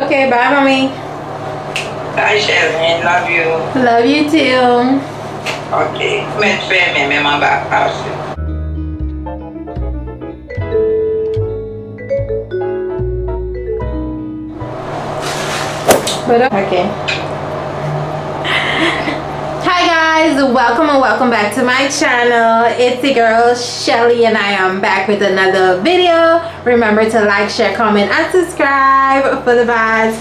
Okay, bye, mommy. Bye, Shelly. Love you. Love you too. Okay. Met me, me, my back house. Okay. Guys, welcome and welcome back to my channel. It's the girl Shelly and I am back with another video. Remember to like, share, comment, and subscribe for the vibes.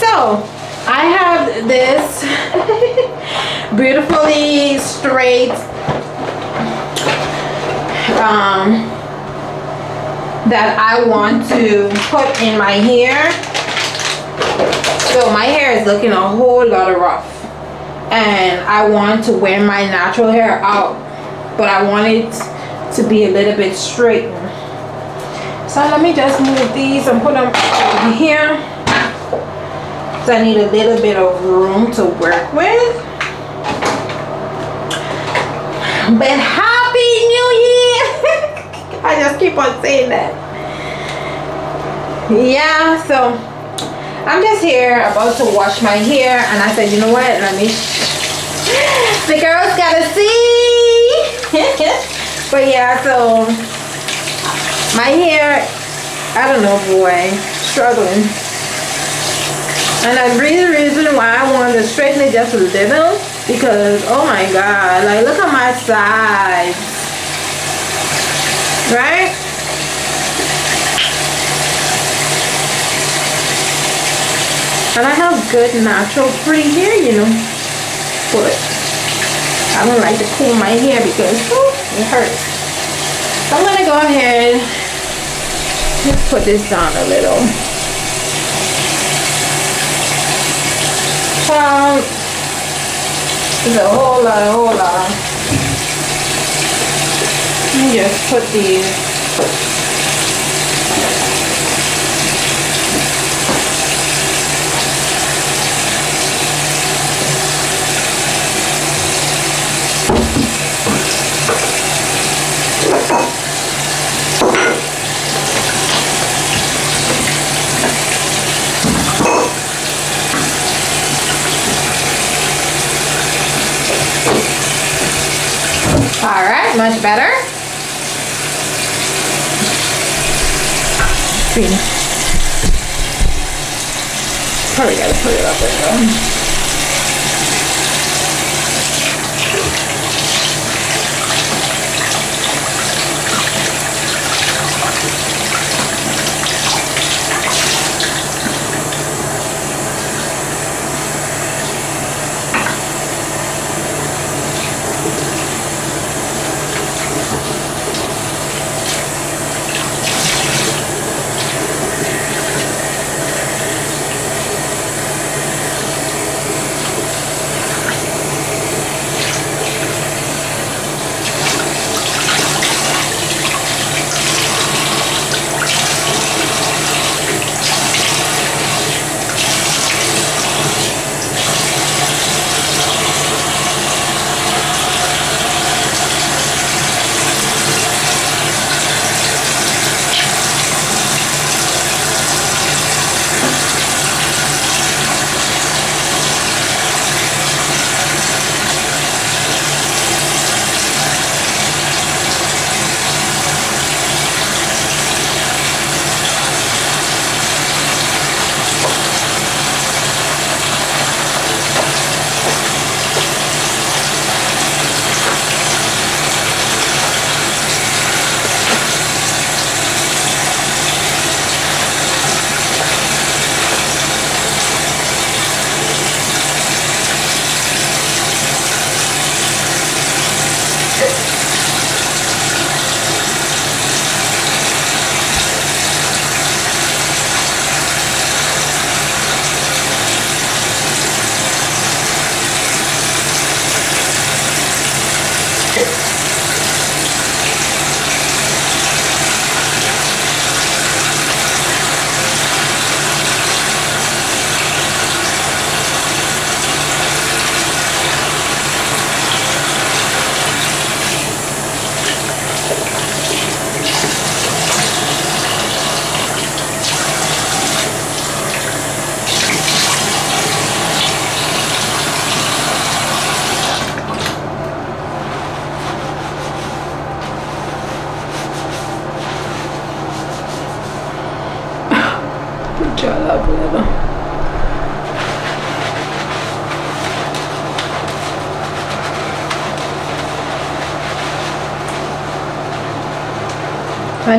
So, I have this beautifully straight um, that I want to put in my hair so my hair is looking a whole lot of rough and I want to wear my natural hair out but I want it to be a little bit straightened so let me just move these and put them over here. So I need a little bit of room to work with. But happy new year! I just keep on saying that. Yeah so I'm just here about to wash my hair and I said, you know what, let me, the girls gotta see. but yeah, so my hair, I don't know, boy, struggling. And the reason, reason why I wanted to straighten it just a little because, oh my God, like look at my sides, right? And I have good natural pretty hair, you know. But I don't like to comb my hair because it hurts. So I'm gonna go ahead and put this down a little. Um, there's a whole. Let me just put these All much better. See. Probably gotta put it up there though.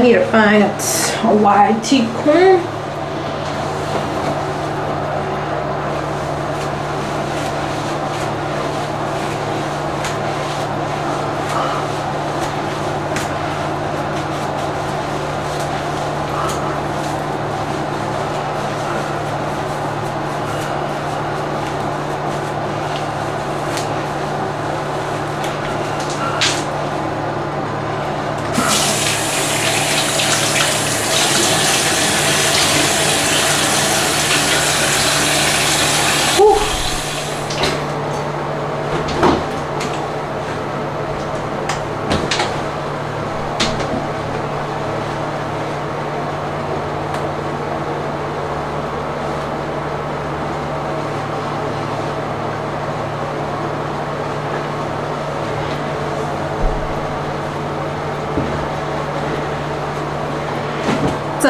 Need to find a wide teeth comb.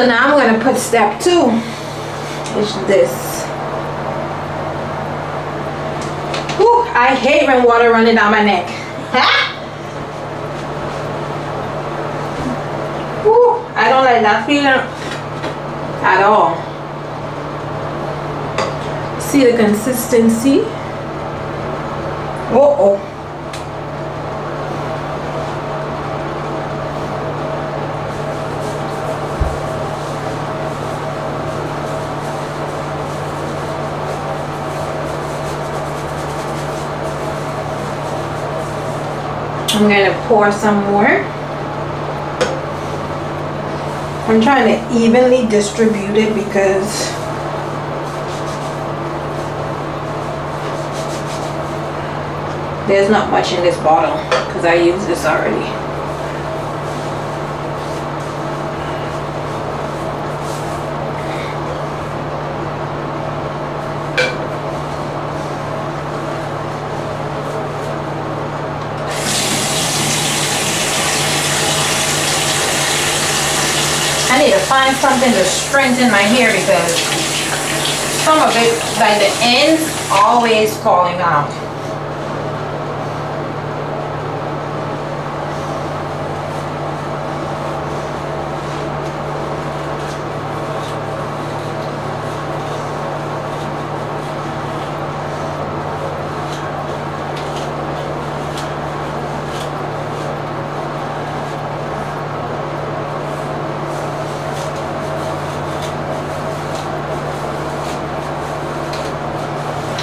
So now I'm gonna put step two. Is this. Whew, I hate when water running down my neck. Huh? Whew, I don't like that feeling at all. See the consistency? Uh oh. I'm going to pour some more. I'm trying to evenly distribute it because there's not much in this bottle because I used this already. I need to find something to strengthen my hair because some of it, like the ends, always falling out.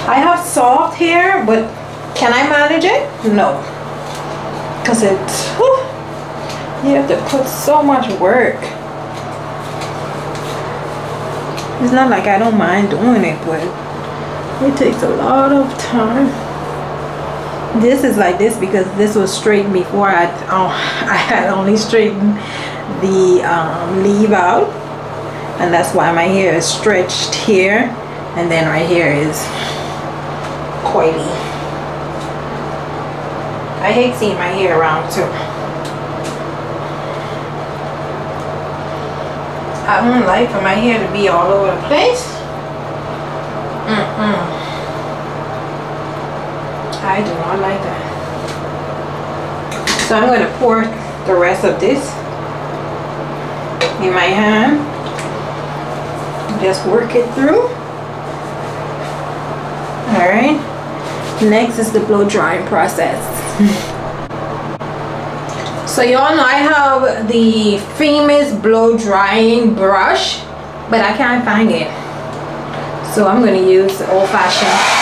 I have soft hair, but can I manage it? No. Because it, whew, you have to put so much work. It's not like I don't mind doing it, but it takes a lot of time. This is like this because this was straightened before I, oh, I had only straightened the um, leave out. And that's why my hair is stretched here. And then right here is coily. I hate seeing my hair around too. I don't like for my hair to be all over the place. Mm-mm. I do not like that. So I'm going to pour the rest of this in my hand. Just work it through. Alright. Next is the blow drying process. so y'all know I have the famous blow drying brush, but I can't find it. So I'm gonna use old fashioned.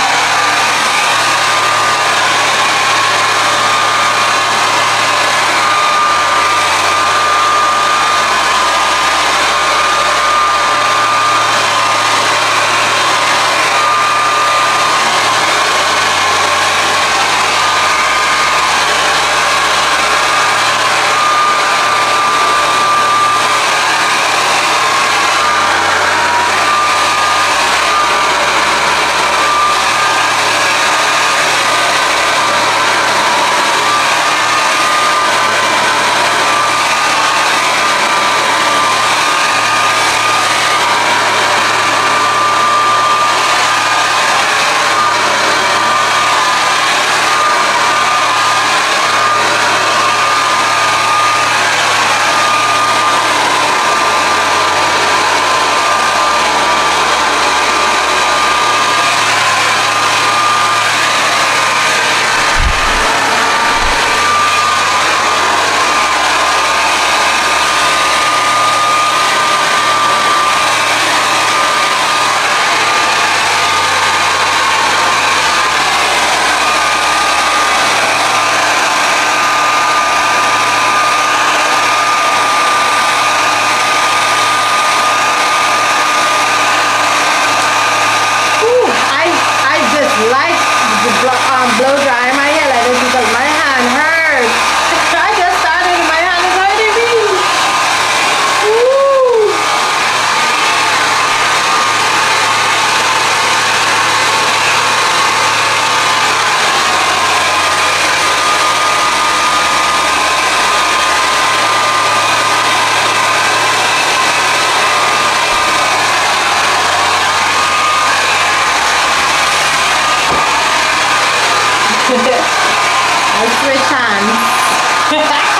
Like three.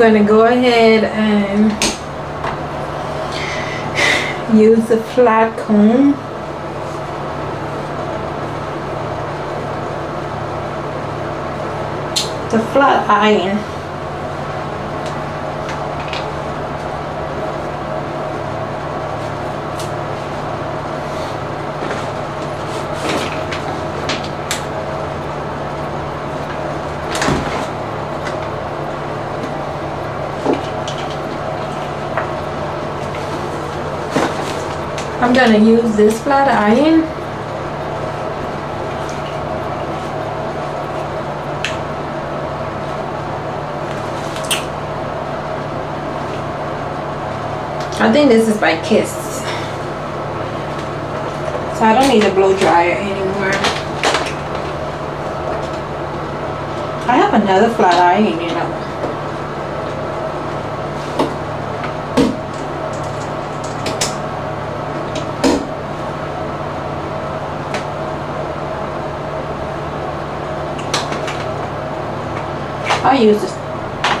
I'm gonna go ahead and use the flat comb. The flat iron I'm gonna use this flat iron. I think this is by Kiss. So I don't need a blow dryer anymore. I have another flat iron you know I use this,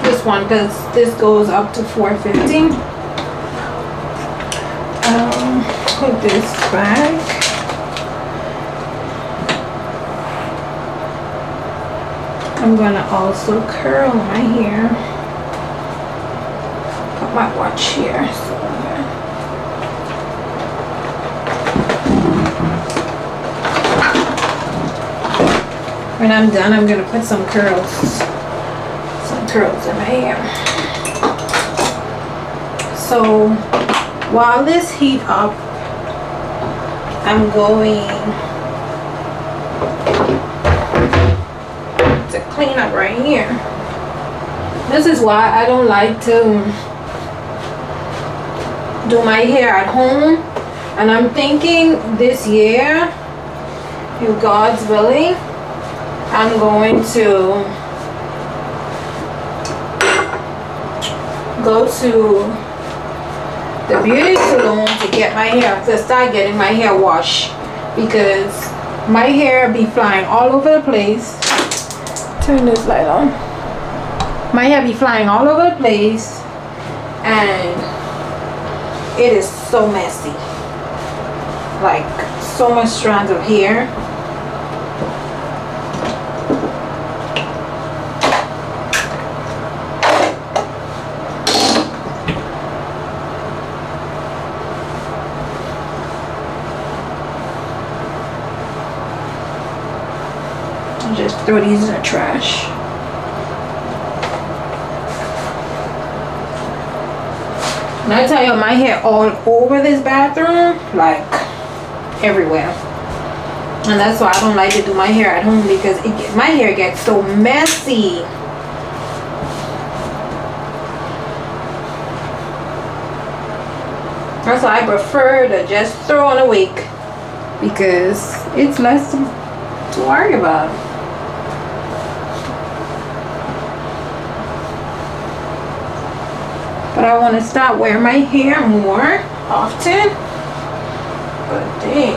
this one because this goes up to 450 um, put this back. I'm gonna also curl my hair. Put my watch here so when I'm done I'm gonna put some curls curls in my hair. So while this heat up, I'm going to clean up right here. This is why I don't like to do my hair at home. And I'm thinking this year, if God's willing, I'm going to go to the beauty salon to get my hair, to start getting my hair washed because my hair be flying all over the place. Turn this light on. My hair be flying all over the place and it is so messy. Like so much strands of hair throw these in the trash. And I tell you, my hair all over this bathroom, like everywhere. And that's why I don't like to do my hair at home because it, my hair gets so messy. That's why I prefer to just throw on a wig because it's less to, to worry about. But I want to start wearing my hair more often. But dang.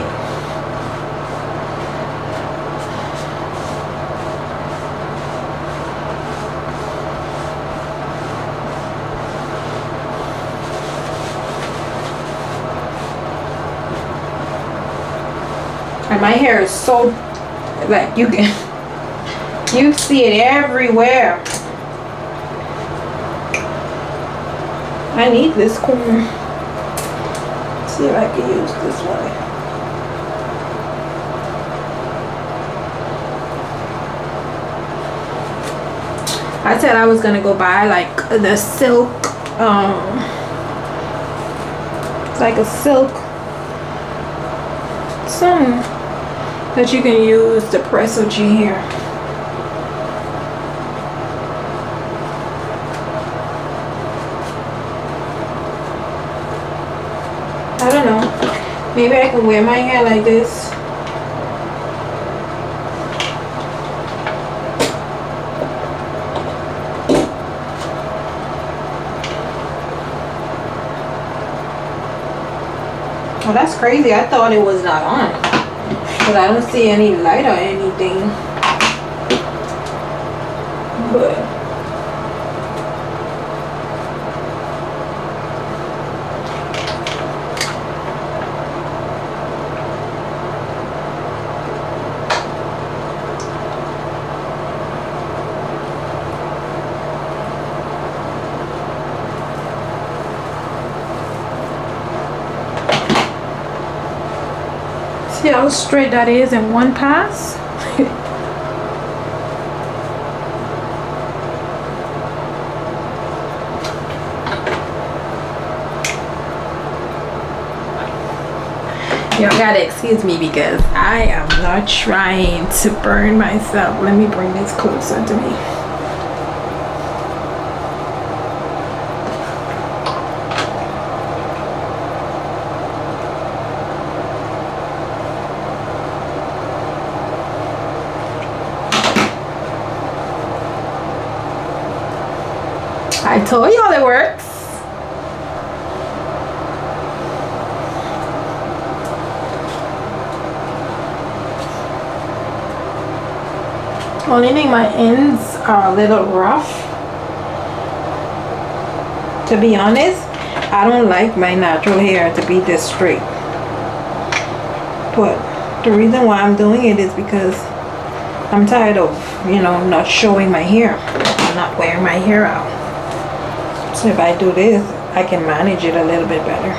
And my hair is so like you can you see it everywhere I need this corner. see if I can use this one. I said I was gonna go buy like the silk, um, like a silk, some that you can use to press what you hair. Maybe I can wear my hair like this. Oh, that's crazy. I thought it was not on. But I don't see any light or anything. But See how straight that is in one pass? Y'all gotta excuse me because I am not trying to burn myself. Let me bring this closer to me. I told y'all it works. Only thing my ends are a little rough. To be honest, I don't like my natural hair to be this straight. But the reason why I'm doing it is because I'm tired of, you know, not showing my hair. I'm not wearing my hair out. So if I do this, I can manage it a little bit better.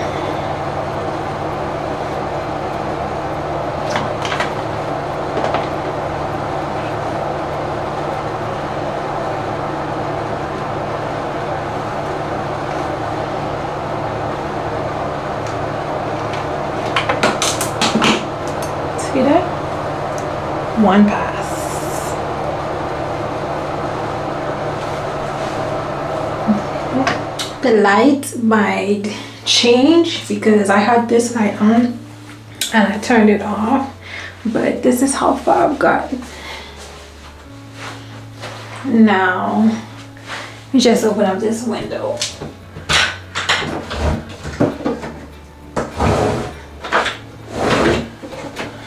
See that? One pass. Light might change because I had this light on and I turned it off. But this is how far I've gotten. Now, just open up this window.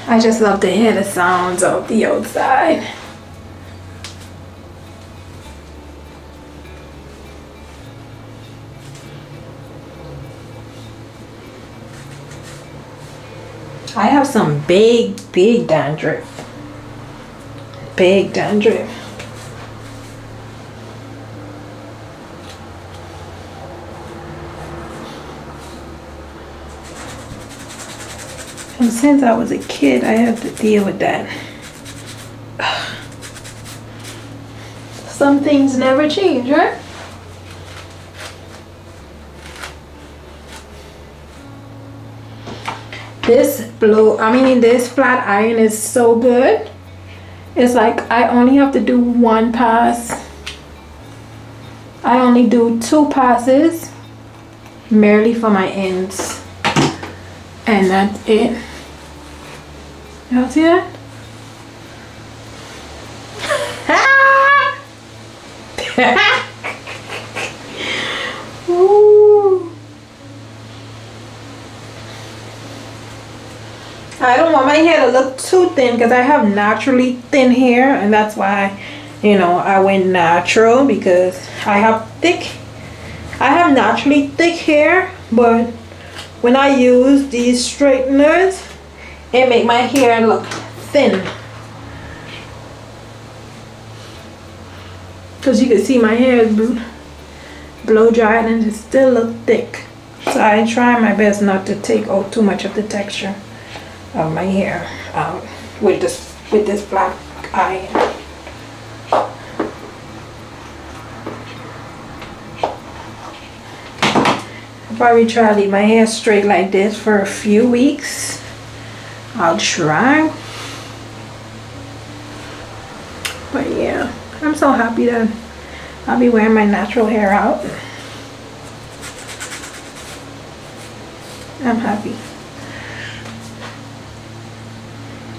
I just love to hear the sounds of the outside. I have some big, big dandruff. Big dandruff. And since I was a kid, I have to deal with that. Some things never change, right? This blow, I mean, this flat iron is so good. It's like I only have to do one pass. I only do two passes merely for my ends. And that's it. Y'all see that? Ooh. I don't want my hair to look too thin because I have naturally thin hair and that's why you know I went natural because I have thick I have naturally thick hair but when I use these straighteners it make my hair look thin. Because you can see my hair is blow, blow dried and it still look thick. So I try my best not to take out too much of the texture of my hair um, with this with this black iron I'll probably try to leave my hair straight like this for a few weeks. I'll try. But yeah, I'm so happy that I'll be wearing my natural hair out. I'm happy.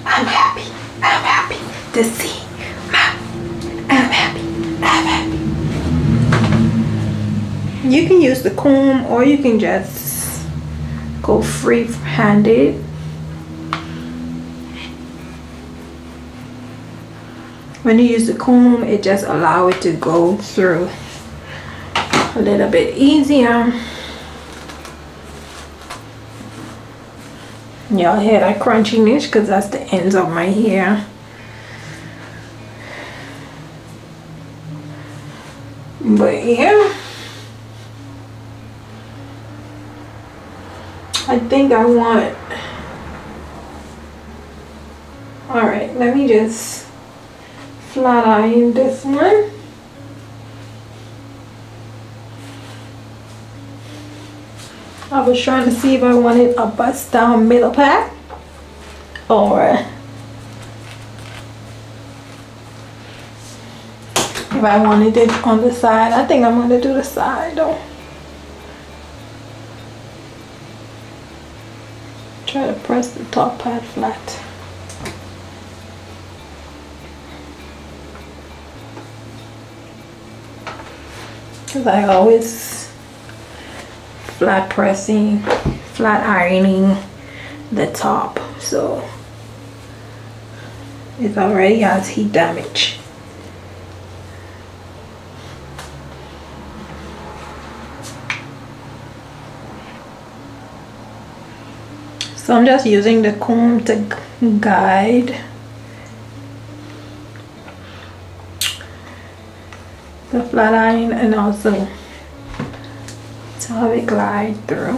I'm happy. I'm happy to see. You can use the comb or you can just go free-handed. when you use the comb it just allow it to go through a little bit easier y'all hear that crunchiness because that's the ends of my hair but yeah. I think I want all right let me just flat iron this one. I was trying to see if I wanted a bust down middle part or if I wanted it on the side. I think I'm going to do the side though. Try to press the top part flat. Because I always flat pressing flat ironing the top so it already has heat damage so I'm just using the comb to guide the flat iron and also to how it glide through.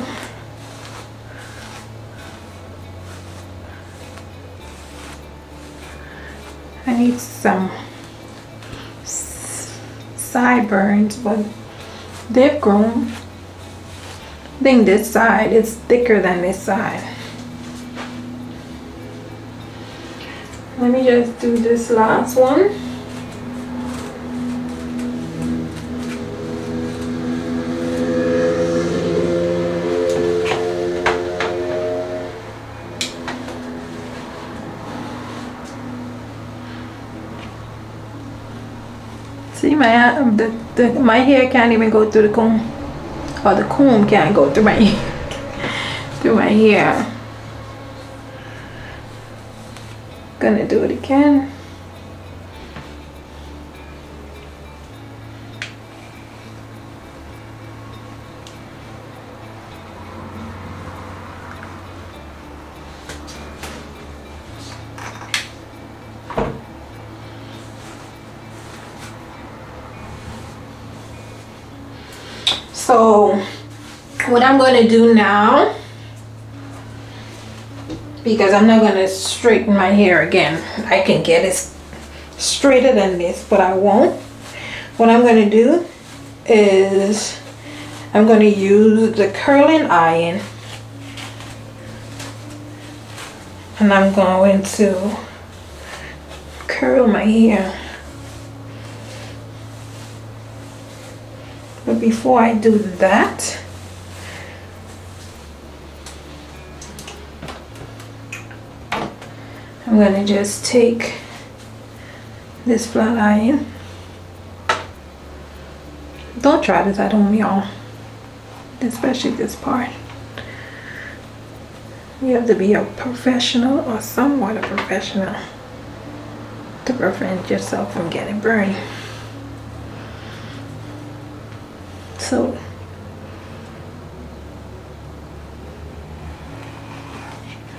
I need some sideburns, but they've grown. I think this side is thicker than this side. Let me just do this last one. See my um, the, the my hair can't even go through the comb or the comb can't go through my through my hair gonna do it again. So what I'm going to do now because I'm not going to straighten my hair again. I can get it straighter than this but I won't. What I'm going to do is I'm going to use the curling iron and I'm going to curl my hair. But before I do that, I'm going to just take this flat iron. Don't try this at home, y'all. Especially this part. You have to be a professional or somewhat a professional to prevent yourself from getting burned. so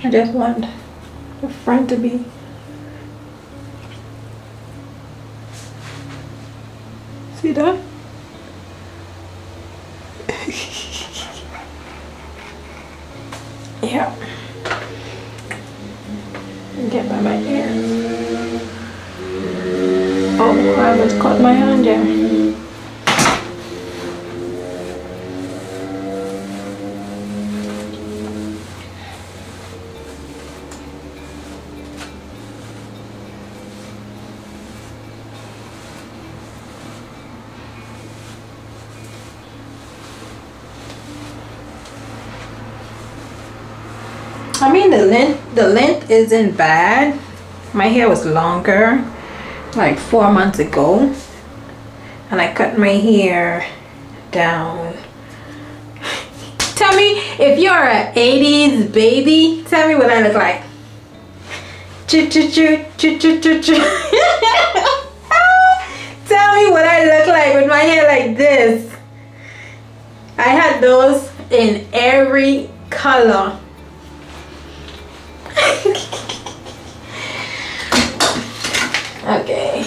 I just want the front to me. see that? Yeah. Get by my ear. Oh I almost caught my hand there I mean the length the length isn't bad. My hair was longer like four months ago. And I cut my hair down. Tell me if you're an 80s baby tell me what I look like. Choo choo choo choo choo choo choo I look like with my hair like this. I had those in every color. Okay.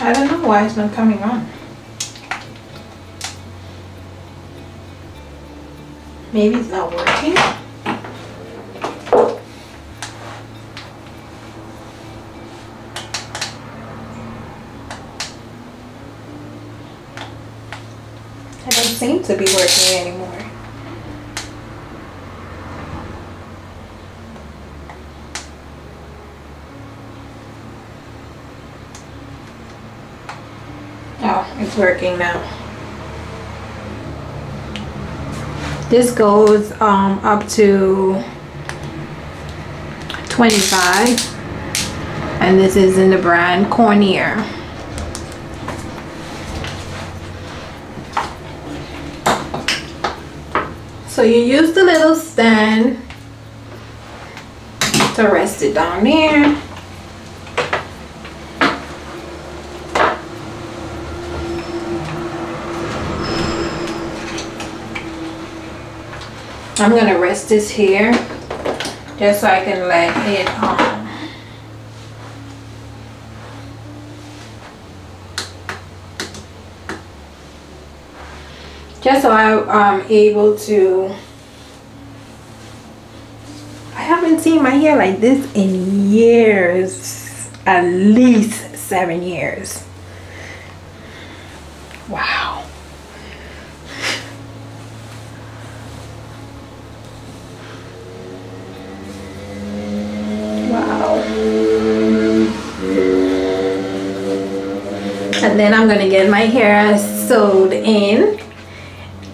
I don't know why it's not coming on. Maybe it's not working. It doesn't seem to be working anymore. Oh, it's working now. This goes um, up to 25 and this is in the brand Conair. So you use the little stand to rest it down there. I'm gonna rest this here just so I can let it um just so I am able to I haven't seen my hair like this in years at least seven years And then I'm gonna get my hair sewed in.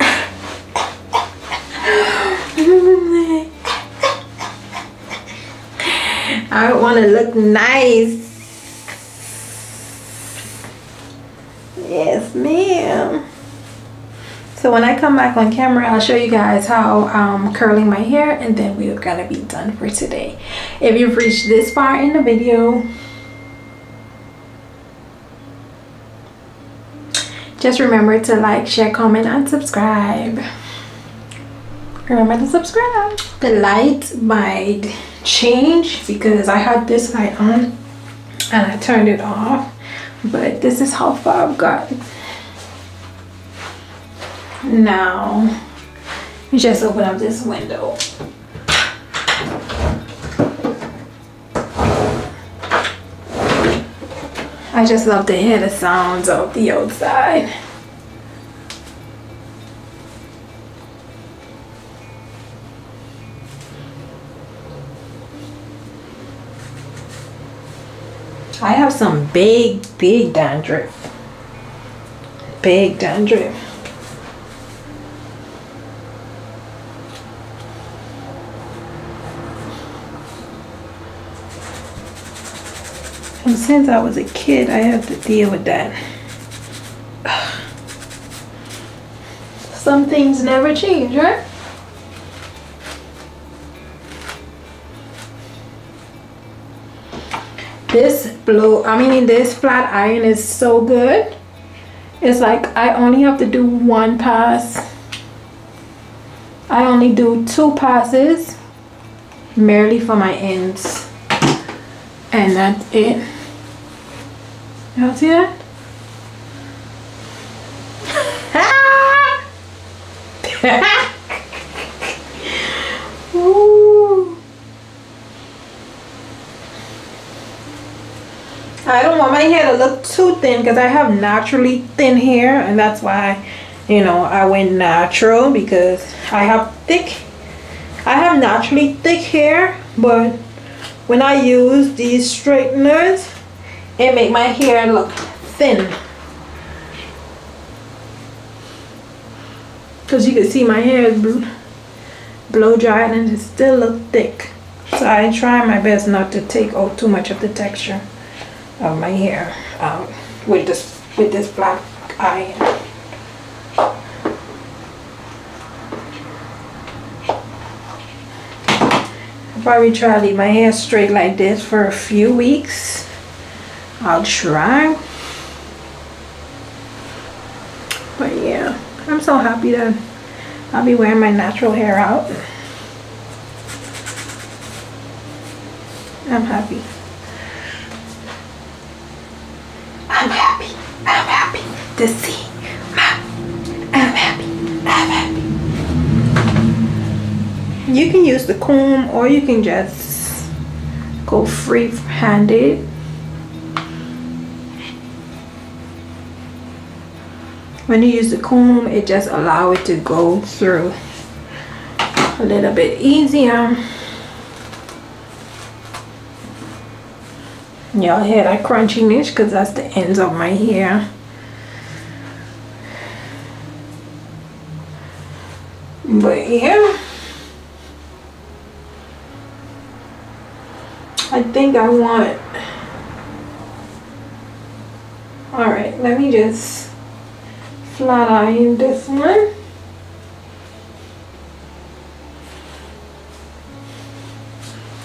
I want to look nice. Yes, ma'am. So when I come back on camera, I'll show you guys how I'm curling my hair and then we're gonna be done for today. If you've reached this far in the video, just remember to like, share, comment, and subscribe. Remember to subscribe. The light might change because I had this light on and I turned it off. But this is how far I've gotten. Now, just open up this window. I just love to hear the sounds of the outside. I have some big, big dandruff. Big dandruff. Since I was a kid, I have to deal with that. Some things never change, right? This blow, I mean, this flat iron is so good. It's like I only have to do one pass. I only do two passes merely for my ends. And that's it. Y'all see that? I don't want my hair to look too thin because I have naturally thin hair and that's why you know I went natural because I have thick I have naturally thick hair but when I use these straighteners it make my hair look thin because you can see my hair is blue, blow dried and it still look thick so I try my best not to take out too much of the texture of my hair um, with this with this black iron. I'll probably try to leave my hair straight like this for a few weeks. I'll try. But yeah, I'm so happy that I'll be wearing my natural hair out. I'm happy. I'm happy. I'm happy to see. I'm happy. I'm happy. You can use the comb or you can just go free-handed. When you use the comb, it just allow it to go through a little bit easier. Y'all hear that crunchiness because that's the ends of my hair. But yeah. I think I want Alright, let me just flat iron this one.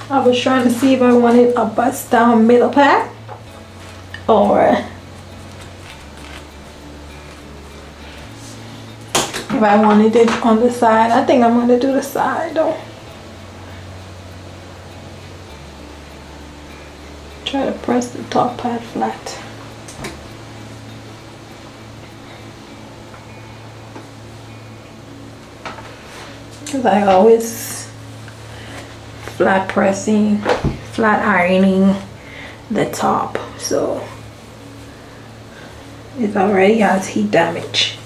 I was trying to see if I wanted a bust down middle pack or if I wanted it on the side. I think I'm going to do the side though. Try to press the top part flat. Because I always flat pressing, flat ironing the top. So it already has heat damage.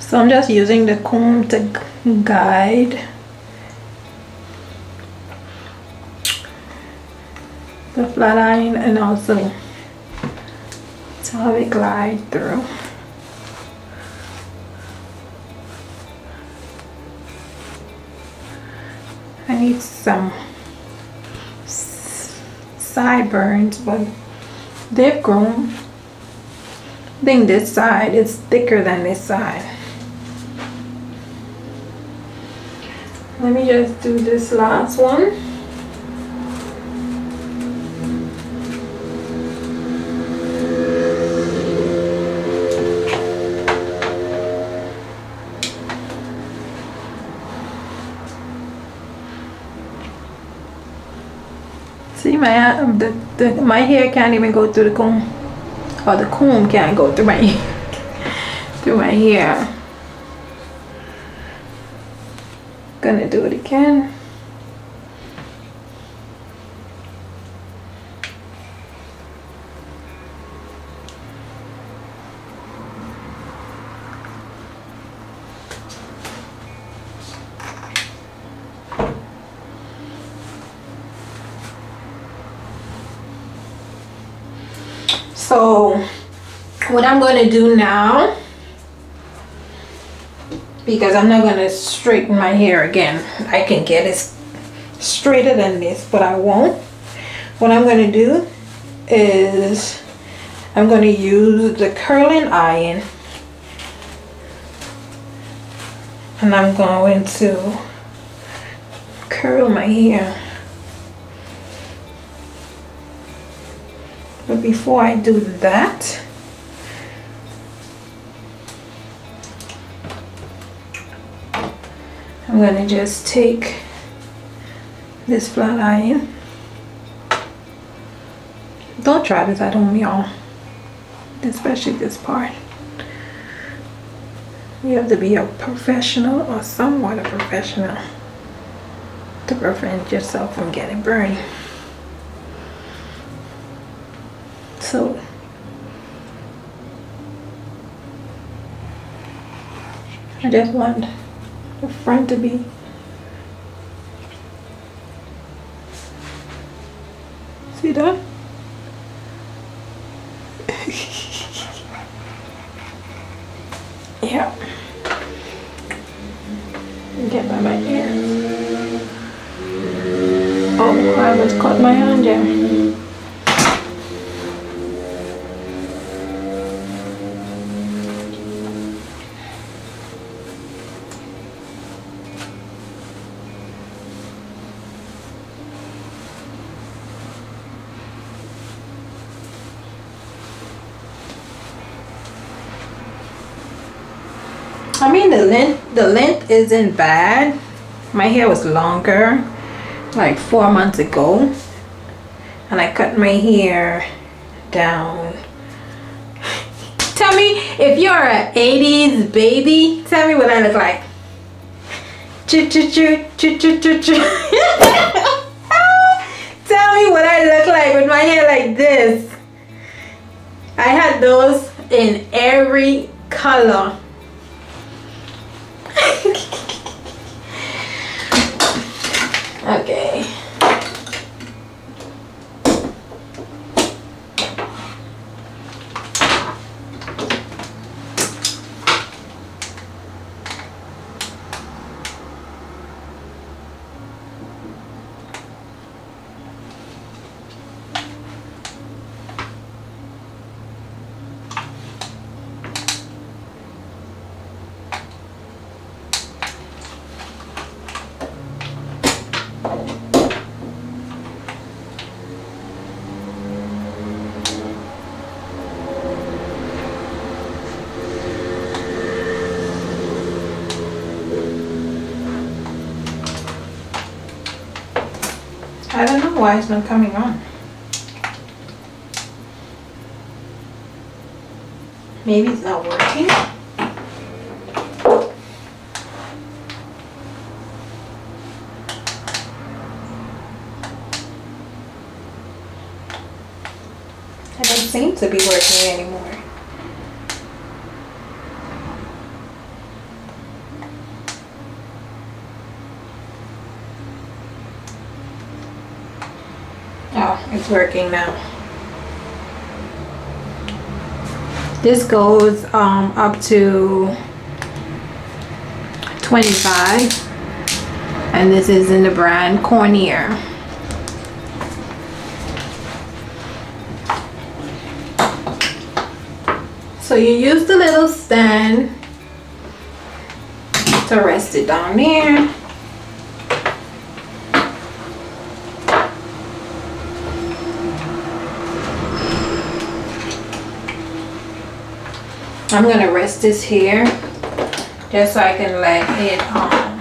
So I'm just using the comb to guide the flat iron and also so let me glide through. I need some sideburns, but they've grown. I think this side is thicker than this side. Let me just do this last one. My um, the, the my hair can't even go through the comb. Or the comb can't go through my through my hair. Gonna do it again so what I'm going to do now because I'm not going to straighten my hair again. I can get it straighter than this but I won't. What I'm going to do is I'm going to use the curling iron and I'm going to curl my hair. But before I do that, I'm to just take this flat iron. Don't try this at home, y'all. Especially this part. You have to be a professional or somewhat a professional to prevent yourself from getting burned. So I just want the front to be see that? yeah. Get by my ears. Oh, I almost caught my hand there. I mean the length the length isn't bad. My hair was longer like four months ago and I cut my hair down. Tell me if you're an 80s baby, tell me what I look like. Choo choo choo choo choo choo choo. tell me what I look like with my hair like this. I had those in every color. okay. I don't know why it's not coming on. Maybe it's not working. I don't seem to be working anymore. It's working now. This goes um, up to 25 and this is in the brand Conair. So you use the little stand to rest it down there. I'm gonna rest this here just so I can let it um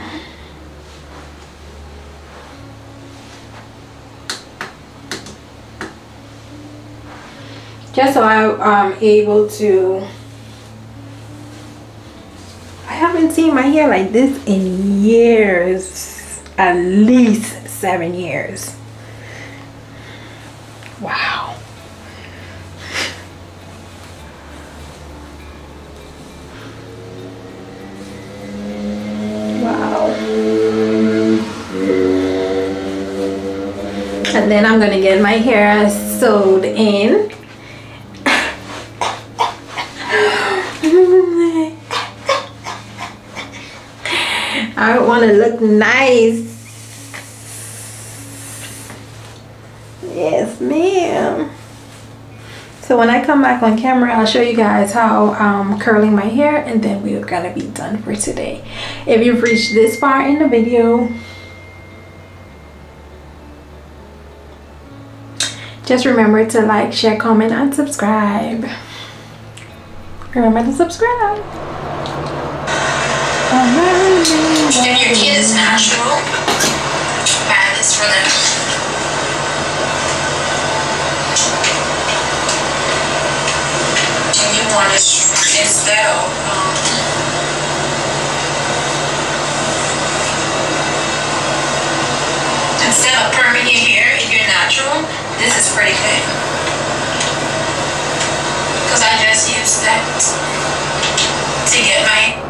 just so I'm able to I haven't seen my hair like this in years at least seven years then I'm gonna get my hair sewed in. I want to look nice. Yes, ma'am. So when I come back on camera, I'll show you guys how I'm curling my hair and then we're gonna be done for today. If you've reached this far in the video, Just remember to like, share, comment, and subscribe. Remember to subscribe. And your kid is natural. Bad for them. Do you want to instead of instead of perming your hair if you're natural this is pretty good. Because I just use that to get my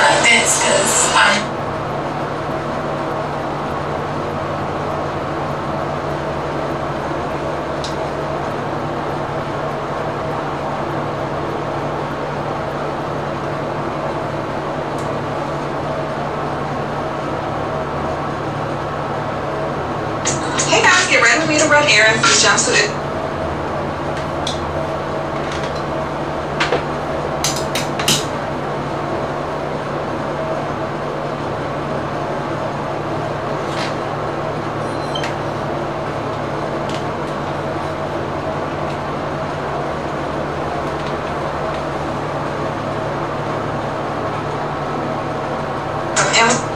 like this because I'm Hey guys, get ready for me to run errands. This jumpsuit is from Amazon.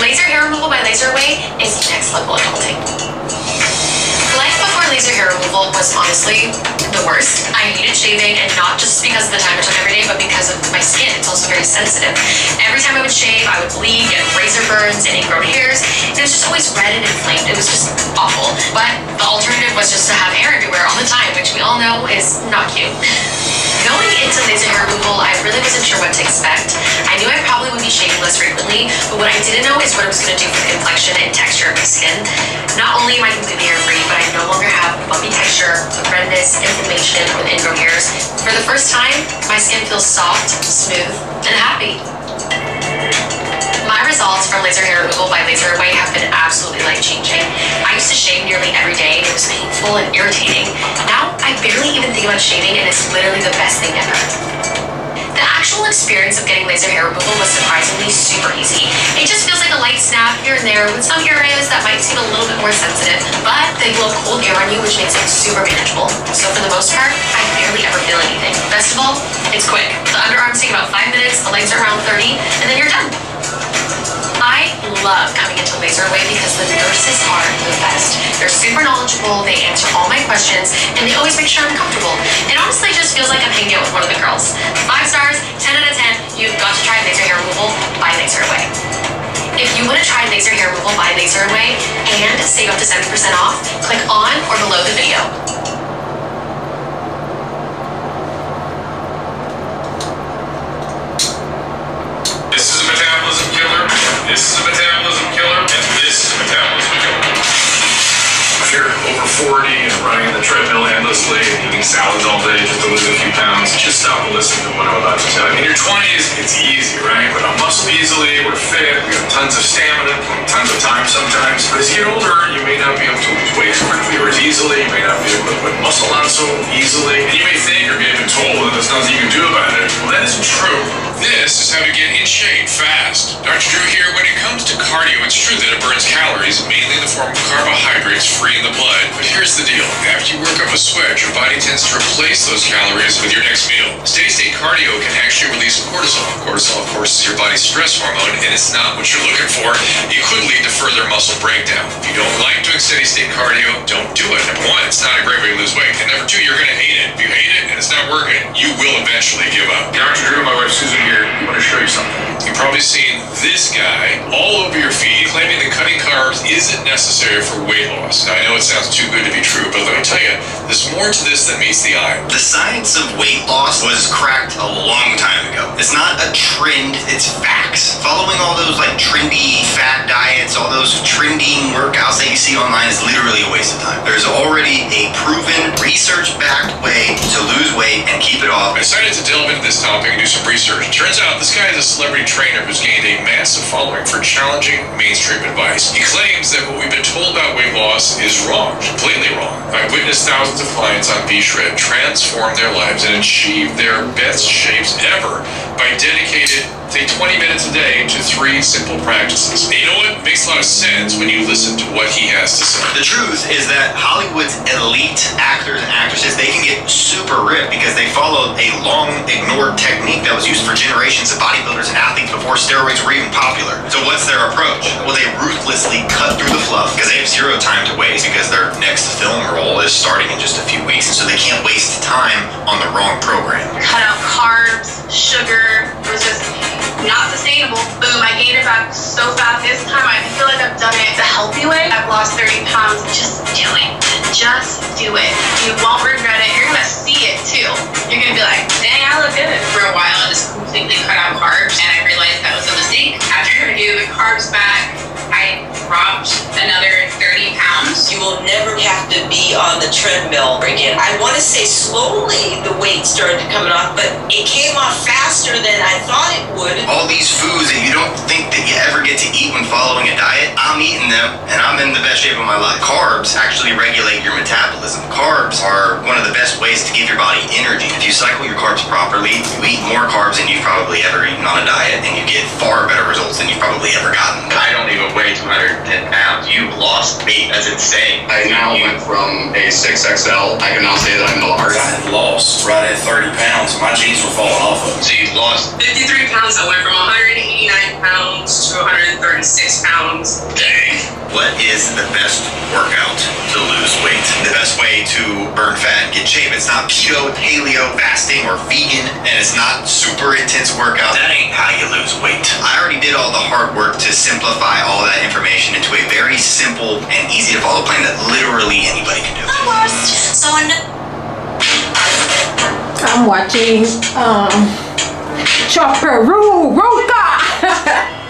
Laser hair removal by Laser Away is next level adulting. Life before was honestly the worst. I needed shaving, and not just because of the time I took every day, but because of my skin. It's also very sensitive. Every time I would shave, I would bleed, get razor burns, and ingrown hairs. And it was just always red and inflamed. It was just awful. But the alternative was just to have hair everywhere all the time, which we all know is not cute. Going into laser hair removal, I really wasn't sure what to expect. I knew I probably would be shaving less frequently, but what I didn't know is what it was going to do for the complexion and texture of my skin. Not only am I completely hair free, but I no longer have bumpy texture, redness, inflammation, or the ingrown hairs. For the first time, my skin feels soft, smooth, and happy. My results from laser hair removal by Laser Away have been absolutely life changing. I used to shave nearly every day and it was painful and irritating. Now I barely even think about shaving and it's literally the best thing ever. The actual experience of getting laser hair removal was surprisingly super easy. It just feels like a light here and there with some areas that might seem a little bit more sensitive, but they blow cold air on you, which makes it super manageable. So for the most part, I barely ever feel anything. Best of all, it's quick. The underarms take about five minutes, the legs are around 30, and then you're done. I love coming into Laser Away because the nurses are the best. They're super knowledgeable, they answer all my questions, and they always make sure I'm comfortable. It honestly just feels like I'm hanging out with one of the girls. Five stars, 10 out of 10, you've got to try laser hair removal by Laser Away. If you want to try laser hair removal by Laser Away and save up to 70% off, click on or below the video. This is a metabolism killer, this is a metabolism killer, and this is a metabolism killer. If you're over 40 and running the treadmill endlessly eating salads all day just to lose a few pounds, just stop and listen to what I'm about to tell you. In your 20s, it's easy, right? We're not muscle easily, we're fit, we have tons of stamina, tons of time sometimes. But as you get older, you may not be able to lose weight as quickly or as easily, you may not be able to put muscle on so easily. And you may think or may have been told that there's nothing you can do about it. Well, that isn't true. This is how to get in shape fast. Dr. Drew here. When it comes to cardio, it's true that it burns calories, mainly in the form of carbohydrates free in the blood. But here's the deal. After you work up a sweat, your body tends to replace those calories with your next meal. Steady state cardio can actually release cortisol. Cortisol, of course, is your body's stress hormone, and it's not what you're looking for. It could lead to further muscle breakdown. If you don't like doing steady state cardio, don't do it. Number one, it's not a great way to lose weight. And number two, you're going to hate it. If you hate it and it's not working, you will eventually give up. Dr. Drew, my wife Susan here. I want to show you something. You've probably seen this guy all over your feed claiming that cutting carbs isn't necessary for weight loss. Now, I know it sounds too good to be true, but let me tell you, there's more to this than meets the eye. The science of weight loss was cracked a long time ago. It's not a trend, it's facts. Following all those like trendy fat diets, all those trending workouts that you see online is literally a waste of time. There's already a proven, research-backed way to lose weight and keep it off. I decided to delve into this topic and do some research. Turns out this guy is a celebrity trainer who's gained a massive following for challenging mainstream advice. He claims that what we've been told about weight loss is wrong, completely wrong. I've witnessed thousands of clients on B-Shred transform their lives and achieve their best shapes ever by dedicated, say, 20 minutes a day to three simple practices. And you know what? It makes a lot of sense when you listen to what he has to say. The truth is that Hollywood's elite actors and actresses, they can get super ripped because they follow a long ignored technique that was used for generations of bodybuilders and athletes before steroids were even popular. So what's their approach? Well, they ruthlessly cut through the fluff because they have zero time to waste because their next film role is starting in just a few weeks. And so they can't waste time on the wrong program. cut out carbs, sugar. It just not sustainable. Boom, I gained it back so fast. This time I feel like I've done it the healthy way. I've lost 30 pounds. Just do it. Just do it. You won't regret it. You're gonna see it too. You're gonna be like, dang, I look good. For a while, I just completely cut out carbs, and I realized that was a mistake. After I do the carbs back, I dropped another 30 pounds. You will never have to be on the treadmill again. I want to say slowly the weight started to coming off, but it came off faster than I thought it would. All these foods that you don't think that you ever get to eat when following a diet, I'm eating them and I'm in the best shape of my life. Carbs actually regulate your metabolism. Carbs are one of the best ways to give your body energy. If you cycle your carbs properly, you eat more carbs than you've probably ever eaten on a diet and you get far better results than you've probably ever gotten. I don't even weigh 210 pounds. You lost weight. That's insane. I now went from a 6XL. I can now say that I'm a large. I had lost right at 30 pounds. My jeans were falling off of. So you lost 53 pounds. I went from 189 pounds to 136 pounds. Dang. What is the best workout to lose weight? The best way to burn fat and get shape. It's not keto, paleo, fasting, or vegan, and it's not super intense workout. That ain't how you lose weight. I already did all the hard work to simplify all that information into a very simple and easy to follow plan that literally anybody can do. Someone I'm watching um Choperu Roka.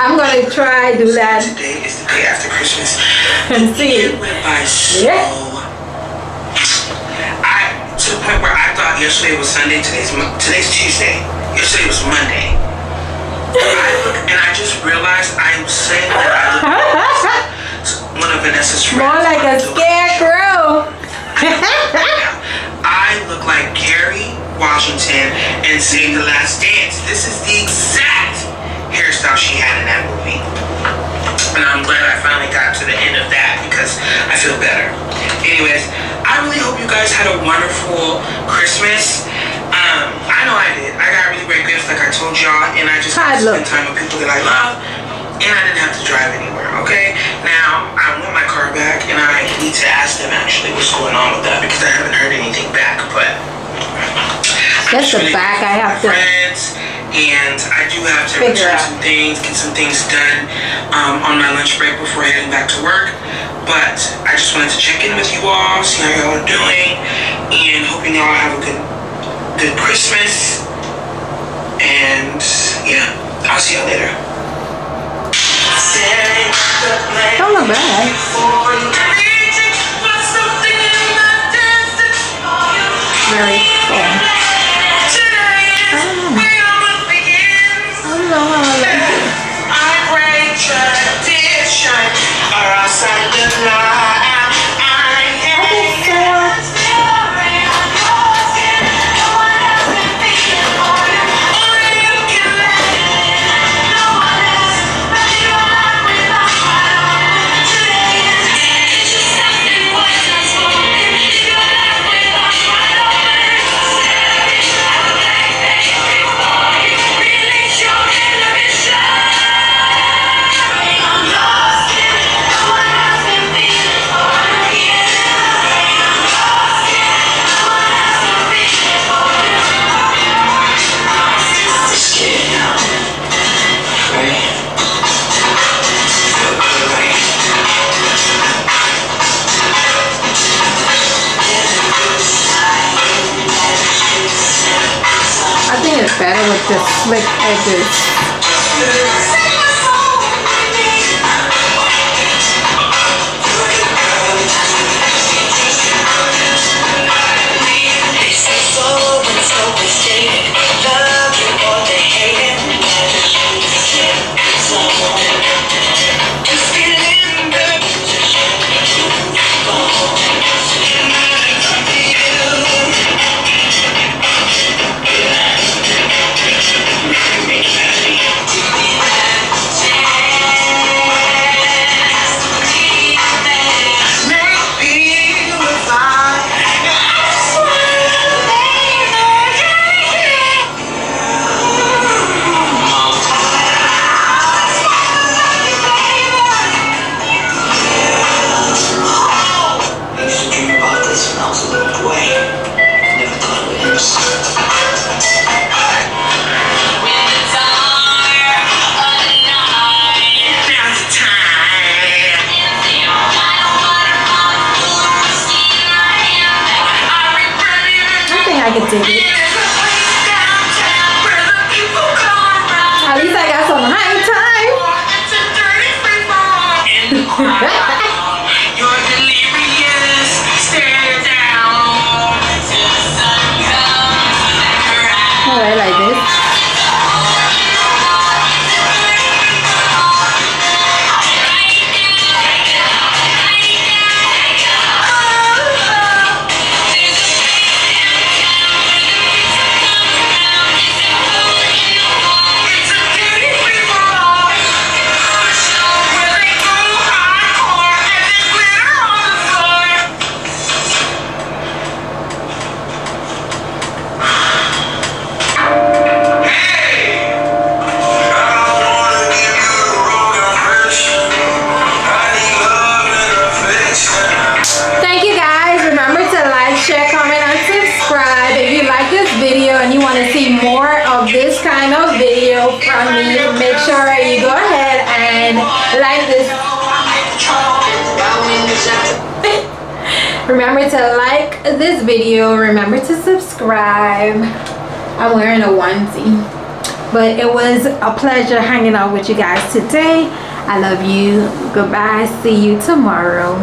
I'm gonna try do that Today is the day after Christmas. and see. It went by so. Yeah. I to the point where I thought yesterday was Sunday. Today's today's Tuesday. Yesterday was Monday. I look and I just realized I'm saying that I look like one of Vanessa's friends. More like a scarecrow. I look like Kerry Washington in Save the Last Dance. This is the exact hairstyle she had in that movie. And I'm glad I finally got to the end of that because I feel better. Anyways, I really hope you guys had a wonderful Christmas. Um, I know I did. I got really great gifts like I told y'all and I just got How'd to it time with people that I love and I didn't have to drive anywhere, okay? Now, I want my car back and I need to ask them actually what's going on with that because I haven't heard anything back, but That's the back I have to friends, and I do have to return some things, get some things done um, on my lunch break before heading back to work. But I just wanted to check in with you all, see how y'all are doing, and hoping y'all have a good, good Christmas. And yeah, I'll see y'all later. Don't look bad. like edges. a pleasure hanging out with you guys today. I love you. Goodbye. See you tomorrow.